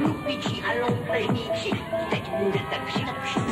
lubić, ale play plenici. Wtedy mu tak się.